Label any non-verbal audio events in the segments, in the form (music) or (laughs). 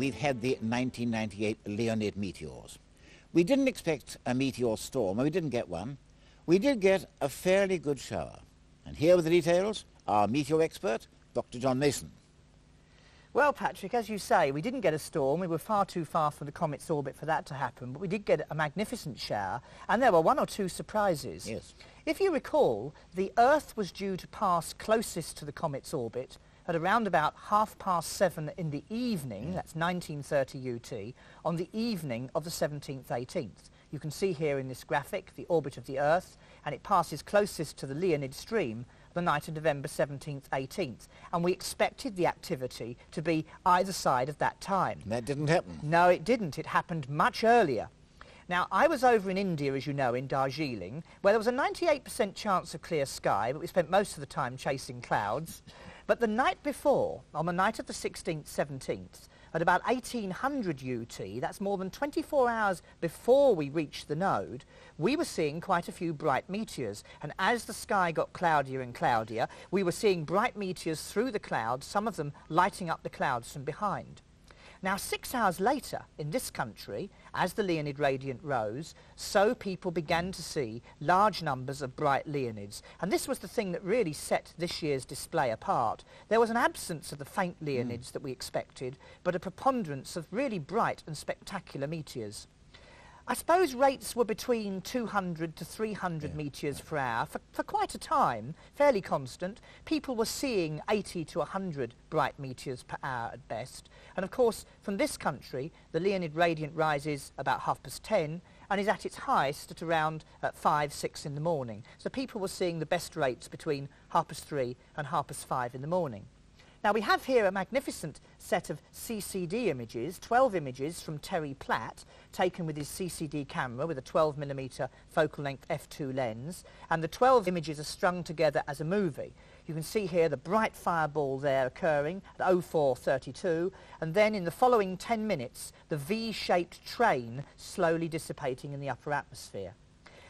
We've had the 1998 Leonid meteors. We didn't expect a meteor storm, and we didn't get one. We did get a fairly good shower. And here with the details, our meteor expert, Dr. John Mason. Well, Patrick, as you say, we didn't get a storm. We were far too far from the comet's orbit for that to happen, but we did get a magnificent shower, and there were one or two surprises. Yes. If you recall, the Earth was due to pass closest to the comet's orbit at around about half past seven in the evening, that's 1930 UT, on the evening of the 17th, 18th. You can see here in this graphic the orbit of the Earth, and it passes closest to the Leonid stream the night of November 17th, 18th. And we expected the activity to be either side of that time. That didn't happen. No, it didn't. It happened much earlier. Now, I was over in India, as you know, in Darjeeling, where there was a 98% chance of clear sky, but we spent most of the time chasing clouds. But the night before, on the night of the 16th, 17th, at about 1800 UT, that's more than 24 hours before we reached the node, we were seeing quite a few bright meteors. And as the sky got cloudier and cloudier, we were seeing bright meteors through the clouds, some of them lighting up the clouds from behind. Now, six hours later, in this country, as the Leonid radiant rose, so people began to see large numbers of bright Leonids. And this was the thing that really set this year's display apart. There was an absence of the faint Leonids mm. that we expected, but a preponderance of really bright and spectacular meteors. I suppose rates were between 200 to 300 yeah. meteors per hour for, for quite a time, fairly constant. People were seeing 80 to 100 bright meteors per hour at best. And of course, from this country, the Leonid radiant rises about half past 10 and is at its highest at around uh, 5, 6 in the morning. So people were seeing the best rates between half past 3 and half past 5 in the morning. Now we have here a magnificent set of CCD images, 12 images from Terry Platt, taken with his CCD camera with a 12mm focal length f2 lens, and the 12 images are strung together as a movie. You can see here the bright fireball there occurring at 0432, and then in the following 10 minutes, the V-shaped train slowly dissipating in the upper atmosphere.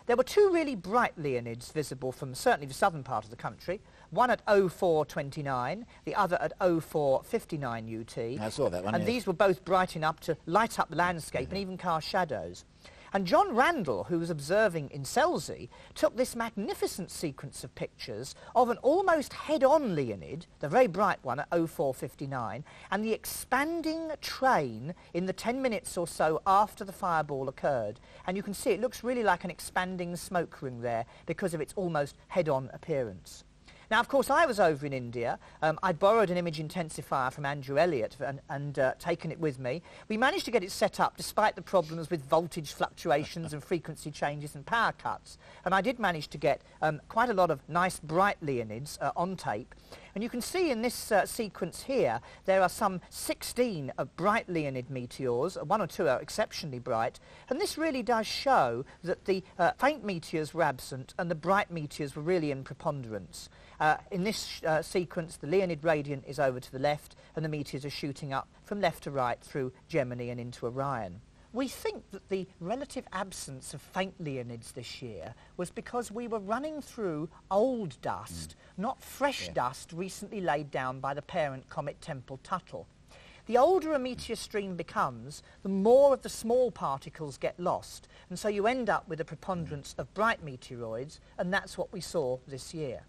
There were two really bright Leonids visible from certainly the southern part of the country, one at 0429, the other at 0459 UT. I saw that one, And these were both bright enough to light up the landscape and even cast shadows. And John Randall, who was observing in Selsey, took this magnificent sequence of pictures of an almost head-on Leonid, the very bright one at 0459, and the expanding train in the 10 minutes or so after the fireball occurred. And you can see it looks really like an expanding smoke ring there because of its almost head-on appearance. Now, of course, I was over in India. Um, I borrowed an image intensifier from Andrew Elliott and, and uh, taken it with me. We managed to get it set up despite the problems with voltage fluctuations and frequency changes and power cuts. And I did manage to get um, quite a lot of nice bright Leonids uh, on tape. And you can see in this uh, sequence here, there are some 16 of bright Leonid meteors. One or two are exceptionally bright. And this really does show that the uh, faint meteors were absent and the bright meteors were really in preponderance. Uh, in this uh, sequence, the Leonid radiant is over to the left, and the meteors are shooting up from left to right through Gemini and into Orion. We think that the relative absence of faint Leonids this year was because we were running through old dust, mm. not fresh yeah. dust recently laid down by the parent comet Tempel Tuttle. The older a meteor stream becomes, the more of the small particles get lost, and so you end up with a preponderance of bright meteoroids, and that's what we saw this year.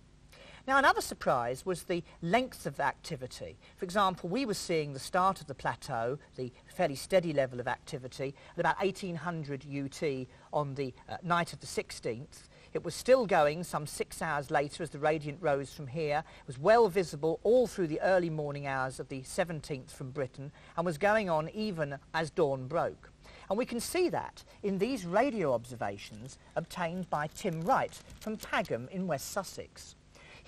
Now, another surprise was the length of the activity. For example, we were seeing the start of the plateau, the fairly steady level of activity, at about 1800 UT on the uh, night of the 16th. It was still going some six hours later as the radiant rose from here. It was well visible all through the early morning hours of the 17th from Britain and was going on even as dawn broke. And we can see that in these radio observations obtained by Tim Wright from Pagham in West Sussex.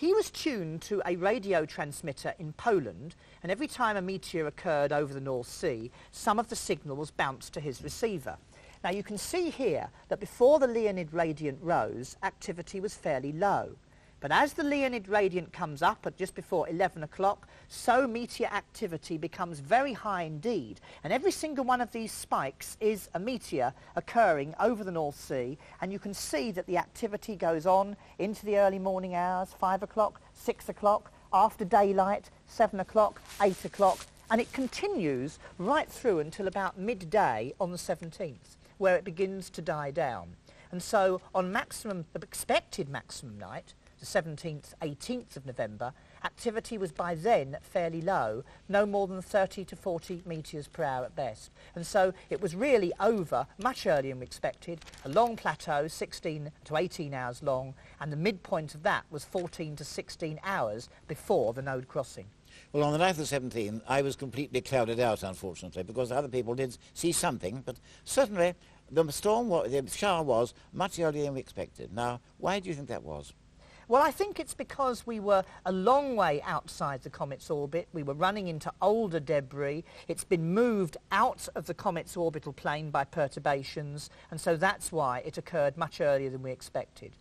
He was tuned to a radio transmitter in Poland, and every time a meteor occurred over the North Sea, some of the signal was bounced to his receiver. Now you can see here that before the Leonid radiant rose, activity was fairly low. But as the Leonid radiant comes up at just before 11 o'clock, so meteor activity becomes very high indeed. And every single one of these spikes is a meteor occurring over the North Sea. And you can see that the activity goes on into the early morning hours, 5 o'clock, 6 o'clock, after daylight, 7 o'clock, 8 o'clock, And it continues right through until about midday on the 17th, where it begins to die down. And so on maximum, expected maximum night, the 17th, 18th of November, activity was by then fairly low, no more than 30 to 40 meteors per hour at best. And so it was really over much earlier than we expected, a long plateau, 16 to 18 hours long, and the midpoint of that was 14 to 16 hours before the node crossing. Well, on the night of the 17th, I was completely clouded out, unfortunately, because other people did see something, but certainly the storm, the shower was much earlier than we expected. Now, why do you think that was? Well, I think it's because we were a long way outside the comet's orbit. We were running into older debris. It's been moved out of the comet's orbital plane by perturbations, and so that's why it occurred much earlier than we expected.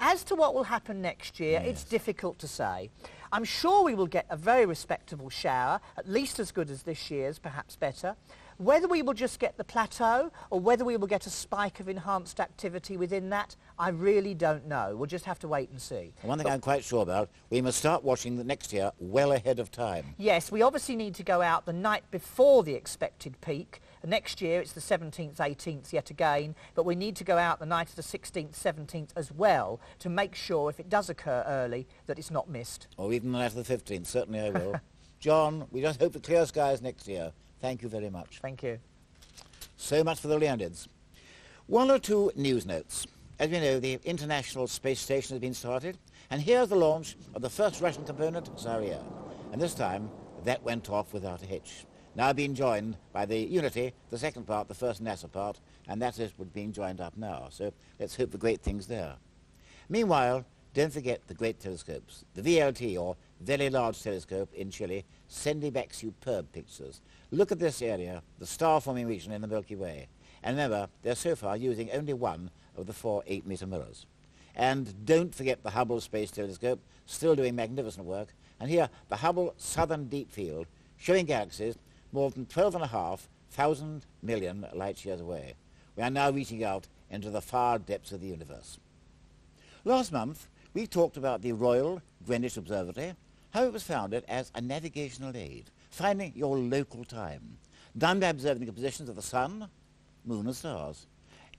As to what will happen next year, yes. it's difficult to say. I'm sure we will get a very respectable shower, at least as good as this year's, perhaps better. Whether we will just get the plateau or whether we will get a spike of enhanced activity within that, I really don't know. We'll just have to wait and see. one thing but I'm quite sure about, we must start watching the next year well ahead of time. Yes, we obviously need to go out the night before the expected peak. Next year it's the 17th, 18th yet again, but we need to go out the night of the 16th, 17th as well to make sure if it does occur early that it's not missed. Or even the night of the 15th, certainly I will. (laughs) John, we just hope for clear skies next year. Thank you very much. Thank you. So much for the Leonids. One or two news notes. As we know, the International Space Station has been started, and here's the launch of the first Russian component, Zarya. And this time, that went off without a hitch. Now being joined by the Unity, the second part, the first NASA part, and that is being joined up now. So let's hope for great things there. Meanwhile, don't forget the great telescopes. The VLT, or Very Large Telescope in Chile, sending back superb pictures. Look at this area, the star-forming region in the Milky Way. And remember, they're so far using only one of the four 8-meter mirrors. And don't forget the Hubble Space Telescope, still doing magnificent work. And here, the Hubble Southern Deep Field, showing galaxies more than 12,500 million light years away. We are now reaching out into the far depths of the universe. Last month, we talked about the Royal Greenwich Observatory, how it was founded as a navigational aid finding your local time, done by observing the positions of the sun, moon and stars.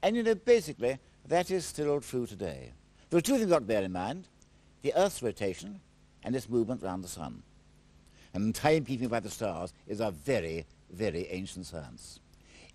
And you know, basically, that is still true today. There are two things you've got to bear in mind, the Earth's rotation and its movement around the sun. And timekeeping by the stars is a very, very ancient science.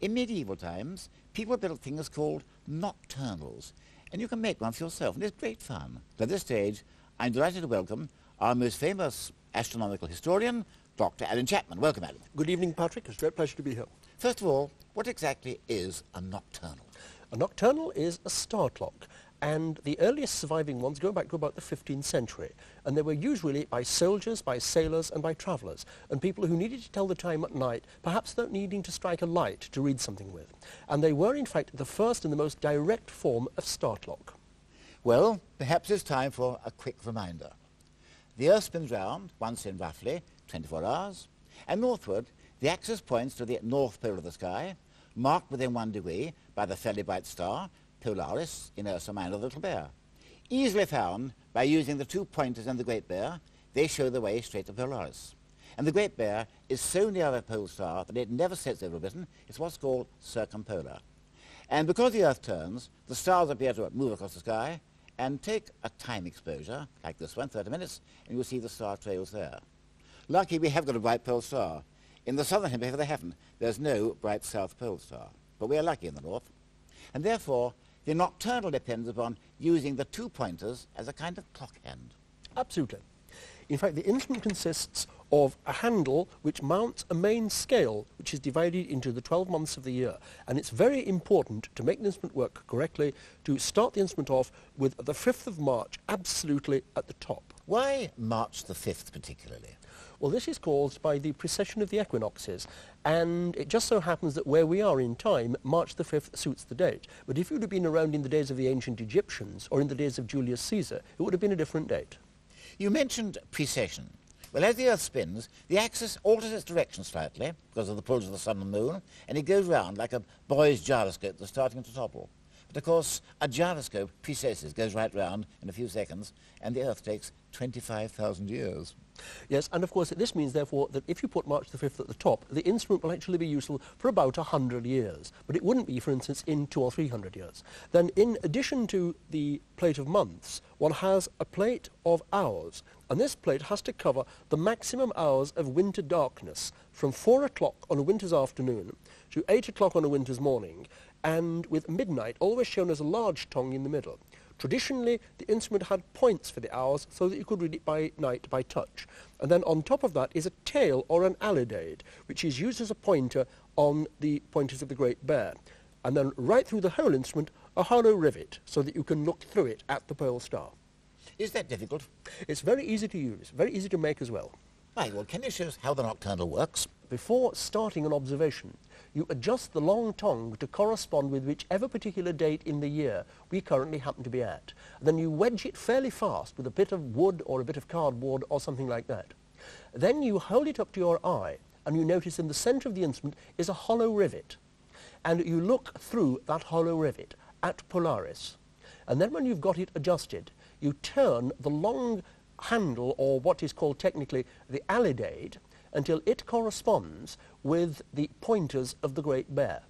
In medieval times, people built things called nocturnals, and you can make one for yourself, and it's great fun. At this stage, I'm delighted to welcome our most famous astronomical historian, Dr. Allan Chapman. Welcome, Allan. Good evening, Patrick. It's a great pleasure to be here. First of all, what exactly is a nocturnal? A nocturnal is a star clock, and the earliest surviving ones go back to about the 15th century, and they were usually by soldiers, by sailors, and by travellers, and people who needed to tell the time at night, perhaps without needing to strike a light to read something with. And they were, in fact, the first and the most direct form of star clock. Well, perhaps it's time for a quick reminder. The Earth spins round, once in roughly 24 hours, and northward, the axis points to the north pole of the sky, marked within one degree by the fairly bright star, Polaris, in Ursa Minor, the Little Bear. Easily found by using the two pointers in the Great Bear, they show the way straight to Polaris. And the Great Bear is so near the pole star that it never sets over Britain. It's what's called circumpolar. And because the Earth turns, the stars appear to move across the sky, and take a time exposure, like this one, 30 minutes, and you'll see the star trails there. Lucky we have got a bright pole star. In the southern hemisphere they haven't. There's no bright south pole star. But we are lucky in the north. And therefore, the nocturnal depends upon using the two pointers as a kind of clock hand. Absolutely. In fact, the instrument consists of a handle which mounts a main scale which is divided into the 12 months of the year. And it's very important to make the instrument work correctly to start the instrument off with the 5th of March absolutely at the top. Why March the 5th particularly? Well, this is caused by the precession of the equinoxes, and it just so happens that where we are in time, March the 5th suits the date. But if you'd have been around in the days of the ancient Egyptians or in the days of Julius Caesar, it would have been a different date. You mentioned precession. Well, as the Earth spins, the axis alters its direction slightly because of the pulls of the sun and moon, and it goes round like a boy's gyroscope that's starting to topple. But of course, a gyroscope precesses, goes right round in a few seconds, and the Earth takes 25,000 years. Yes, and of course this means therefore that if you put March the 5th at the top, the instrument will actually be useful for about 100 years, but it wouldn't be, for instance, in two or 300 years. Then in addition to the plate of months, one has a plate of hours, and this plate has to cover the maximum hours of winter darkness from 4 o'clock on a winter's afternoon to 8 o'clock on a winter's morning, and with midnight always shown as a large tongue in the middle. Traditionally, the instrument had points for the hours so that you could read it by night by touch. And then on top of that is a tail or an alidade, which is used as a pointer on the pointers of the Great Bear. And then right through the whole instrument, a hollow rivet so that you can look through it at the pole star. Is that difficult? It's very easy to use, very easy to make as well. Right, well, can you show us how the nocturnal works? Before starting an observation, you adjust the long tongue to correspond with whichever particular date in the year we currently happen to be at. Then you wedge it fairly fast with a bit of wood or a bit of cardboard or something like that. Then you hold it up to your eye and you notice in the center of the instrument is a hollow rivet. And you look through that hollow rivet at Polaris. And then when you've got it adjusted, you turn the long handle, or what is called technically the alidade, until it corresponds with the pointers of the Great Bear.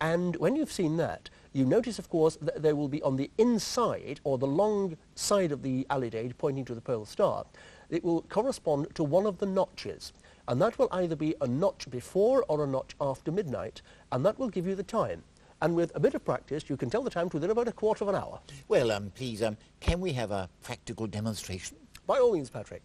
And when you've seen that, you notice, of course, that there will be on the inside, or the long side of the alidade pointing to the pole star, it will correspond to one of the notches. And that will either be a notch before or a notch after midnight, and that will give you the time. And with a bit of practice, you can tell the time to within about a quarter of an hour. Well, um, please, um, can we have a practical demonstration? By all means, Patrick.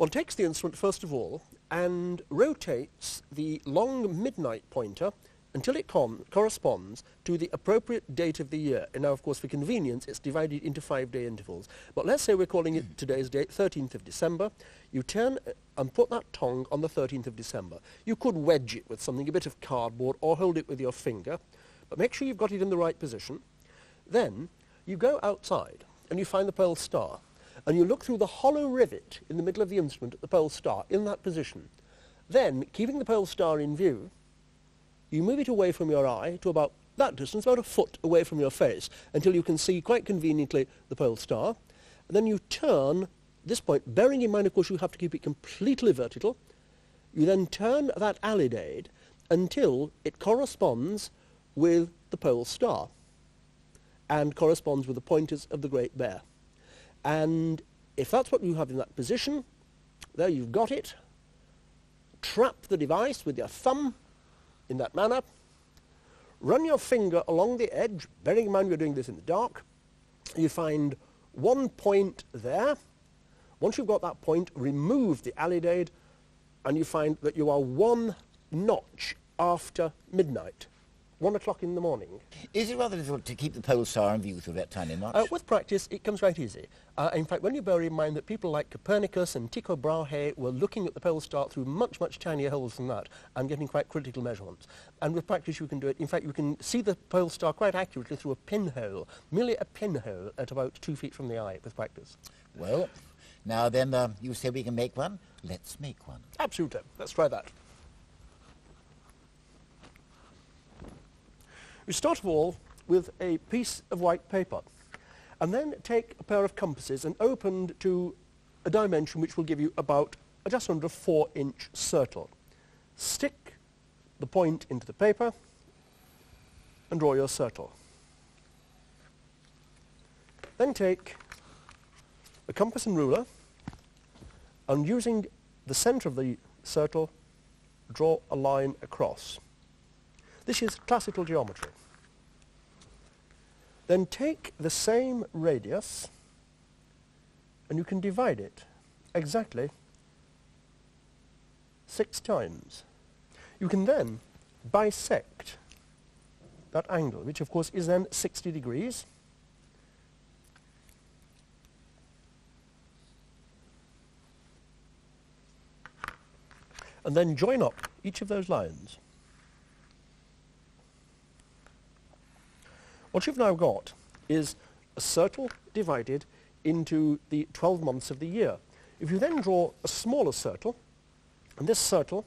One takes the instrument first of all and rotates the long midnight pointer until it corresponds to the appropriate date of the year. And now, of course, for convenience, it's divided into five-day intervals. But let's say we're calling it today's date, 13th of December. You turn uh, and put that tongue on the 13th of December. You could wedge it with something, a bit of cardboard, or hold it with your finger. But make sure you've got it in the right position. Then you go outside and you find the pole star and you look through the hollow rivet in the middle of the instrument at the pole star in that position. Then, keeping the pole star in view, you move it away from your eye to about that distance, about a foot away from your face, until you can see quite conveniently the pole star. And then you turn this point, bearing in mind, of course, you have to keep it completely vertical. You then turn that alidade until it corresponds with the pole star and corresponds with the pointers of the Great Bear. And if that's what you have in that position, there you've got it. Trap the device with your thumb in that manner. Run your finger along the edge, bearing in mind you're doing this in the dark. You find one point there. Once you've got that point, remove the alidade, and you find that you are one notch after midnight one o'clock in the morning. Is it rather difficult to keep the pole star in view through that tiny notch? Uh, with practice, it comes right easy. Uh, in fact, when you bear in mind that people like Copernicus and Tycho Brahe were looking at the pole star through much, much tinier holes than that and getting quite critical measurements. And with practice, you can do it. In fact, you can see the pole star quite accurately through a pinhole, merely a pinhole at about two feet from the eye with practice. Well, now then, uh, you say we can make one. Let's make one. Absolutely. Let's try that. We start of all with a piece of white paper and then take a pair of compasses and open to a dimension which will give you about just under a four inch circle. Stick the point into the paper and draw your circle. Then take a compass and ruler and using the center of the circle draw a line across. This is classical geometry. Then take the same radius and you can divide it exactly six times. You can then bisect that angle, which of course is then 60 degrees. And then join up each of those lines. What you've now got is a circle divided into the 12 months of the year. If you then draw a smaller circle, and this circle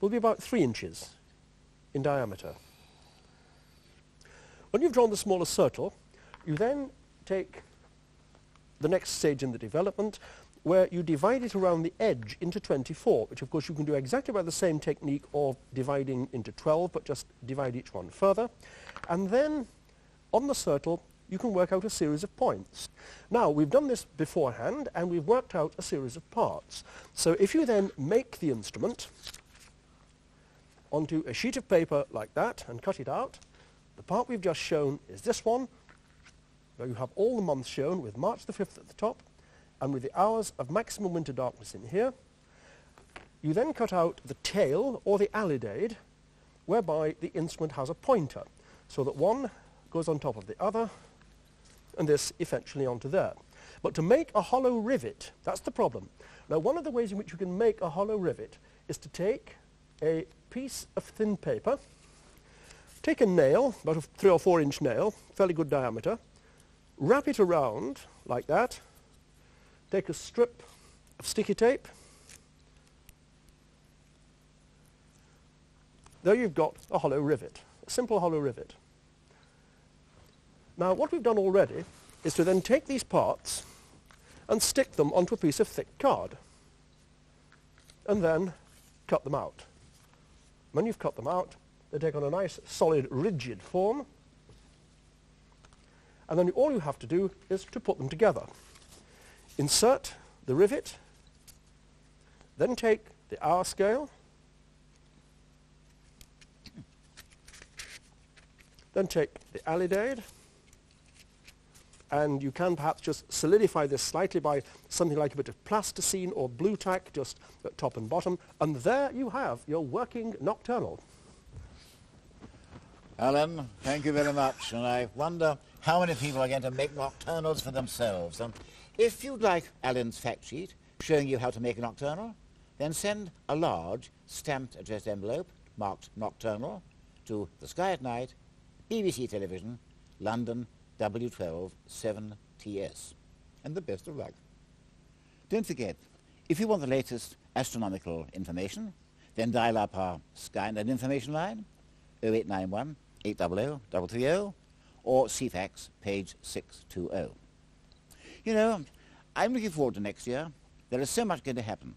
will be about three inches in diameter. When you've drawn the smaller circle, you then take the next stage in the development where you divide it around the edge into 24, which of course you can do exactly by the same technique of dividing into 12, but just divide each one further. And then on the circle, you can work out a series of points. Now, we've done this beforehand, and we've worked out a series of parts. So if you then make the instrument onto a sheet of paper like that and cut it out, the part we've just shown is this one, where you have all the months shown with March the 5th at the top, and with the hours of maximum winter darkness in here. You then cut out the tail or the alidade, whereby the instrument has a pointer, so that one goes on top of the other, and this eventually onto there. But to make a hollow rivet, that's the problem. Now, one of the ways in which you can make a hollow rivet is to take a piece of thin paper, take a nail, about a three or four inch nail, fairly good diameter, wrap it around like that, take a strip of sticky tape. There you've got a hollow rivet, a simple hollow rivet. Now what we've done already is to then take these parts and stick them onto a piece of thick card and then cut them out. When you've cut them out, they take on a nice solid rigid form and then all you have to do is to put them together. Insert the rivet, then take the hour scale, then take the alidade, and you can perhaps just solidify this slightly by something like a bit of plasticine or Blu Tack just at top and bottom, and there you have your working nocturnal. Allan, thank you very much, and I wonder how many people are going to make nocturnals for themselves. Um, if you'd like Allan's fact sheet showing you how to make a nocturnal, then send a large stamped addressed envelope marked nocturnal to The Sky at Night, BBC Television, London W12 7TS. And the best of luck. Don't forget, if you want the latest astronomical information, then dial up our Skynet information line, 0891 800 330, or Ceefax, page 620. You know, I'm looking forward to next year. There is so much going to happen.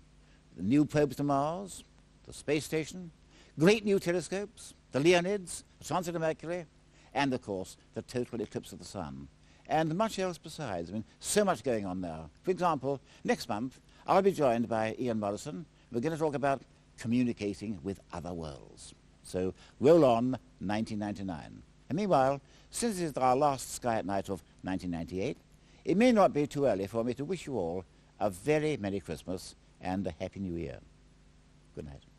The new probes to Mars, the space station, great new telescopes, the Leonids, the transit of Mercury, and of course the total eclipse of the sun. And much else besides. I mean, so much going on now. For example, next month I'll be joined by Ian Morison. We're going to talk about communicating with other worlds. So roll on 1999. And meanwhile, since it is our last Sky at Night of 1998, it may not be too early for me to wish you all a very Merry Christmas and a Happy New Year. Good night.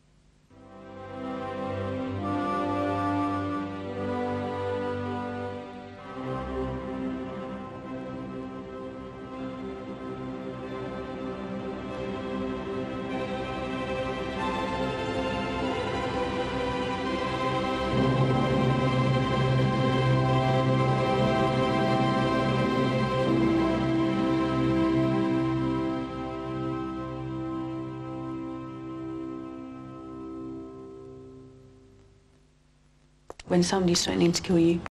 When somebody's threatening to kill you,